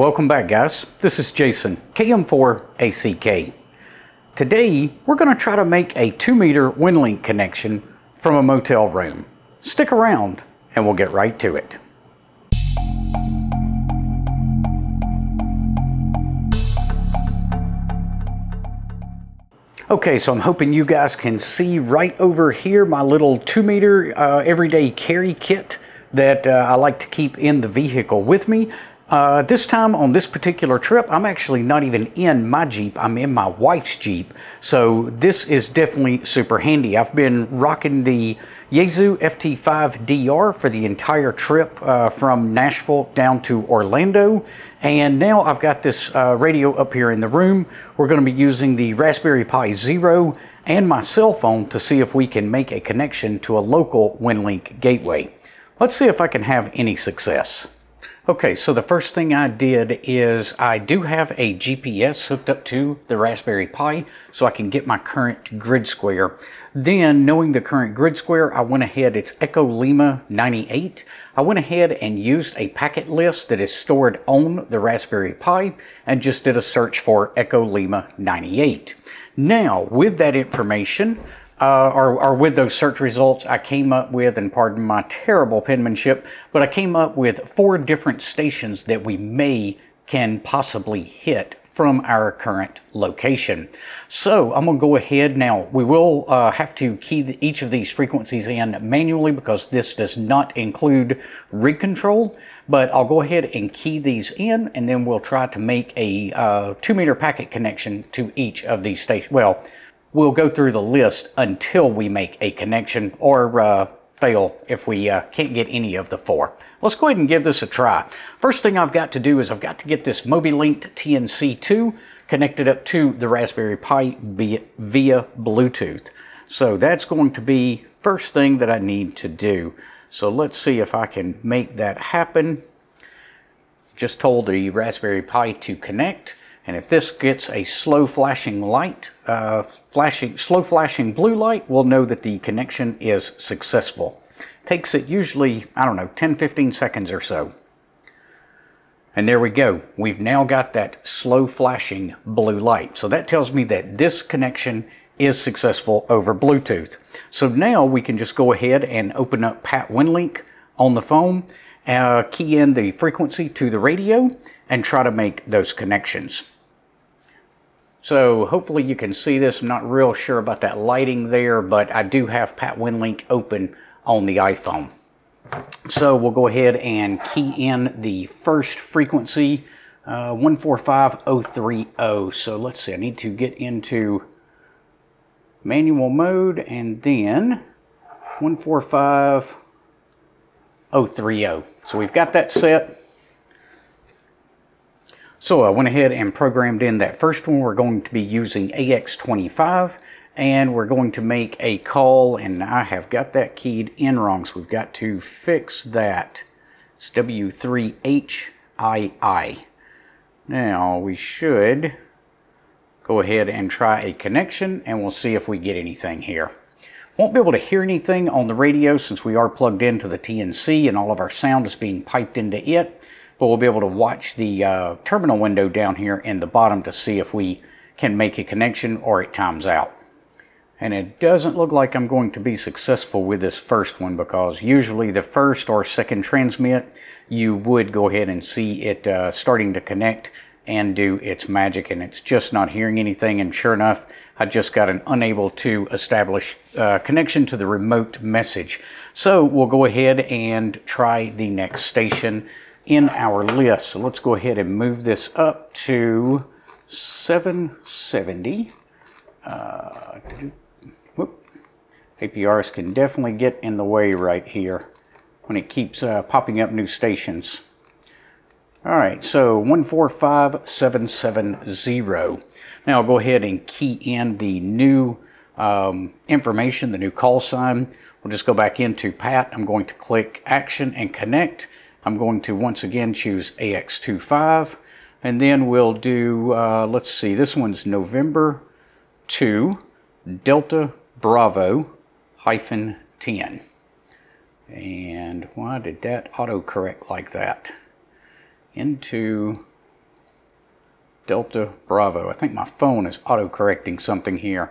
welcome back guys. This is Jason, KM4ACK. Today, we're going to try to make a 2 meter WinLink connection from a motel room. Stick around and we'll get right to it. Okay, so I'm hoping you guys can see right over here my little two meter uh, everyday carry kit that uh, I like to keep in the vehicle with me. Uh, this time on this particular trip, I'm actually not even in my Jeep, I'm in my wife's Jeep. So this is definitely super handy. I've been rocking the Yaesu FT5DR for the entire trip uh, from Nashville down to Orlando. And now I've got this uh, radio up here in the room. We're gonna be using the Raspberry Pi Zero and my cell phone to see if we can make a connection to a local WinLink gateway. Let's see if I can have any success. Okay, so the first thing I did is I do have a GPS hooked up to the Raspberry Pi so I can get my current grid square. Then, knowing the current grid square, I went ahead, it's Echo Lima 98. I went ahead and used a packet list that is stored on the Raspberry Pi and just did a search for Echo Lima 98. Now, with that information, uh, or, or, with those search results, I came up with, and pardon my terrible penmanship, but I came up with four different stations that we may can possibly hit from our current location. So I'm to go ahead now. We will uh, have to key the, each of these frequencies in manually because this does not include rig control. But I'll go ahead and key these in and then we'll try to make a uh, two meter packet connection to each of these stations. Well, we'll go through the list until we make a connection or uh, fail if we uh, can't get any of the four. Let's go ahead and give this a try. First thing I've got to do is I've got to get this Mobilinkd TNC2 connected up to the Raspberry Pi via, via Bluetooth. So that's going to be first thing that I need to do. So let's see if I can make that happen. Just told the Raspberry Pi to connect. And if this gets a slow flashing light, uh, flashing, slow flashing blue light, we'll know that the connection is successful. Takes it usually, I don't know, 10, 15 seconds or so. And there we go. We've now got that slow flashing blue light. So that tells me that this connection is successful over Bluetooth. So now we can just go ahead and open up Pat WinLink on the phone, uh, key in the frequency to the radio, and try to make those connections. So hopefully you can see this. I'm not real sure about that lighting there, but I do have Pat WinLink open on the iPhone. So we'll go ahead and key in the first frequency, uh, 145030. So let's see, I need to get into manual mode and then 145030. So we've got that set. So I went ahead and programmed in that first one. We're going to be using AX25 and we're going to make a call and I have got that keyed in wrong so we've got to fix that. It's W3HII. Now we should go ahead and try a connection and we'll see if we get anything here. Won't be able to hear anything on the radio since we are plugged into the TNC and all of our sound is being piped into it but we'll be able to watch the uh, terminal window down here in the bottom to see if we can make a connection or it times out. And it doesn't look like I'm going to be successful with this first one because usually the first or second transmit, you would go ahead and see it uh, starting to connect and do its magic and it's just not hearing anything and sure enough I just got an unable to establish uh, connection to the remote message. So we'll go ahead and try the next station in our list. So let's go ahead and move this up to 770. Uh, whoop. APRS can definitely get in the way right here when it keeps uh, popping up new stations. All right, so 145770. Now I'll go ahead and key in the new um, information, the new call sign. We'll just go back into PAT. I'm going to click Action and Connect. I'm going to once again choose AX25 and then we'll do, uh, let's see, this one's November 2 Delta Bravo hyphen 10. And why did that autocorrect like that? Into Delta Bravo. I think my phone is auto-correcting something here.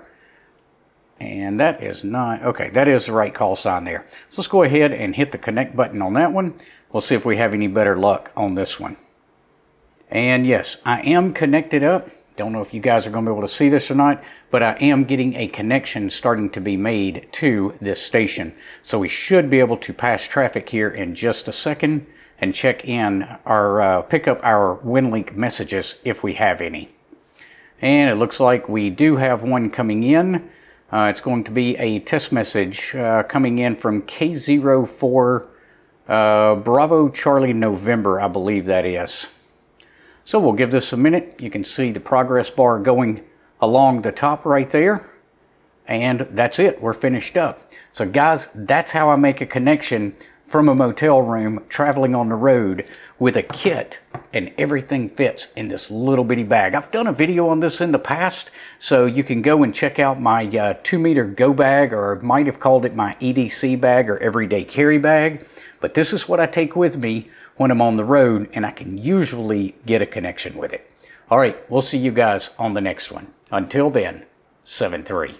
And that is not, okay, that is the right call sign there. So let's go ahead and hit the connect button on that one. We'll see if we have any better luck on this one. And yes, I am connected up. Don't know if you guys are going to be able to see this or not, but I am getting a connection starting to be made to this station. So we should be able to pass traffic here in just a second and check in our, uh, pick up our WinLink messages if we have any. And it looks like we do have one coming in. Uh, it's going to be a test message uh, coming in from KO4 uh, Bravo Charlie November, I believe that is. So we'll give this a minute. You can see the progress bar going along the top right there. And that's it. We're finished up. So guys, that's how I make a connection from a motel room traveling on the road with a kit and everything fits in this little bitty bag. I've done a video on this in the past, so you can go and check out my uh, 2 meter go bag or might have called it my EDC bag or everyday carry bag. But this is what I take with me when I'm on the road and I can usually get a connection with it. All right, we'll see you guys on the next one. Until then, 7-3.